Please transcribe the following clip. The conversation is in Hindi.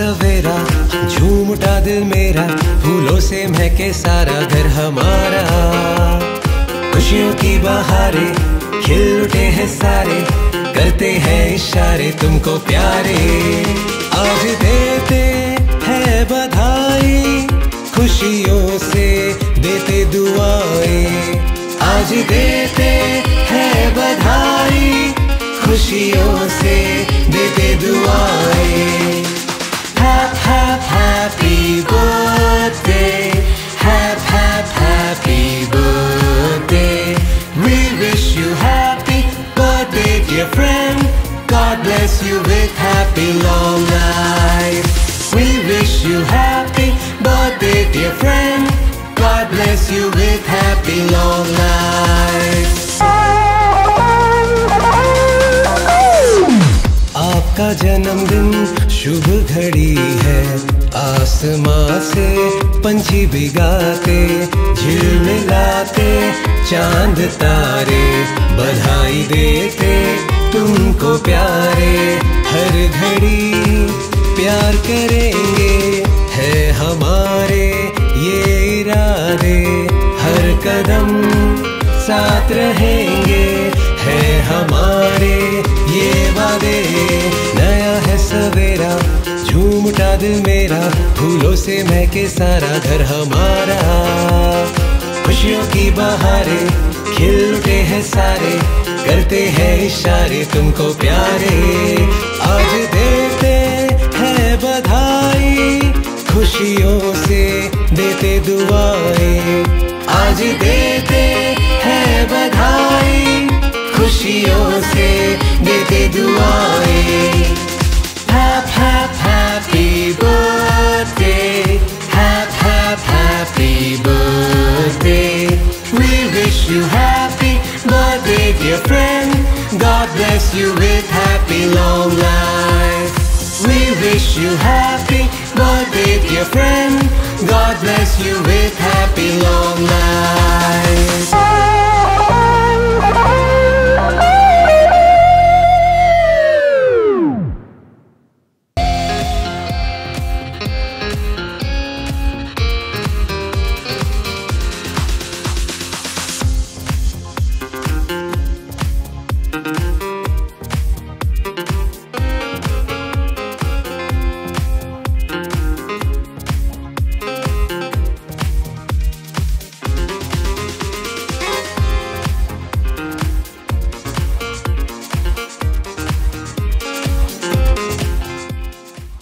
सवेरा, झूम उठा दिल मेरा, फूलों से महके सारा घर हमारा। खुशियों की बहारे, खिल उठे हैं सारे, करते हैं इशारे तुमको प्यारे। आज देते हैं बधाई, खुशियों से देते दुआएँ। आज देते हैं बधाई, खुशियों से you with happy long life We wish you happy birthday dear friend God bless you with happy long life आपका जन्मदिन शुभ घड़ी है आसमां से पंछी भी गाते झिलमिलाते चाँद तारे देते तुमको प्यारे, हर घड़ी प्यार करेंगे। है हमारे ये इरादे, हर कदम साथ रहेंगे। है हमारे ये वादे, नया है सवेरा झूम उठा दिल मेरा, फूलों से महके सारा घर हमारा। खुशियों की बहारे, खिल उठे हैं सारे करते हैं इशारे तुमको प्यारे। आज देते हैं बधाई, खुशियों से देते दुआएँ। आज देते bless you with happy long life. We wish you happy birthday dear friend. God bless you with happy long life